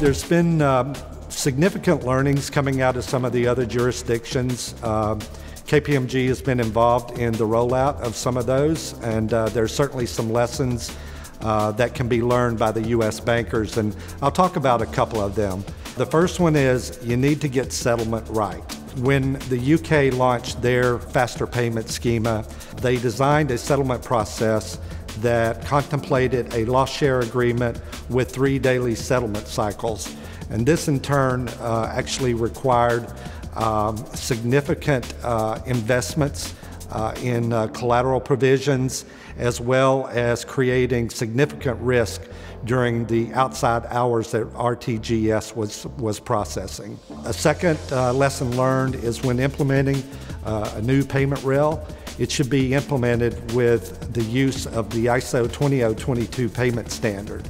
There's been um, significant learnings coming out of some of the other jurisdictions. Um, KPMG has been involved in the rollout of some of those, and uh, there's certainly some lessons uh, that can be learned by the U.S. bankers, and I'll talk about a couple of them. The first one is you need to get settlement right. When the UK launched their faster payment schema, they designed a settlement process that contemplated a loss share agreement with three daily settlement cycles. And this in turn uh, actually required um, significant uh, investments uh, in uh, collateral provisions as well as creating significant risk during the outside hours that RTGS was, was processing. A second uh, lesson learned is when implementing uh, a new payment rail, it should be implemented with the use of the ISO 20022 payment standard.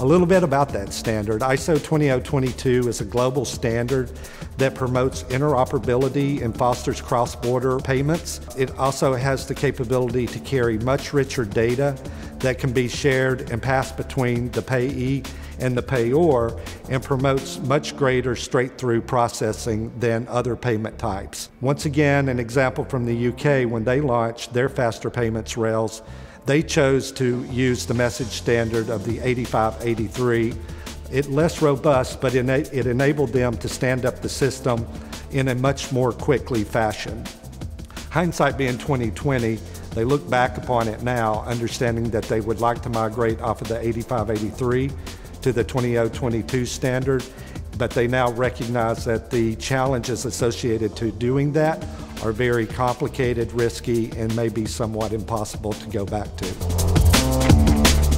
A little bit about that standard. ISO 20022 is a global standard that promotes interoperability and fosters cross-border payments. It also has the capability to carry much richer data that can be shared and passed between the payee and the payor and promotes much greater straight-through processing than other payment types. Once again, an example from the UK, when they launched their faster payments rails, they chose to use the message standard of the 8583. It less robust, but it enabled them to stand up the system in a much more quickly fashion. Hindsight being 2020, they look back upon it now, understanding that they would like to migrate off of the 8583 to the 20022 standard, but they now recognize that the challenges associated to doing that are very complicated, risky, and may be somewhat impossible to go back to.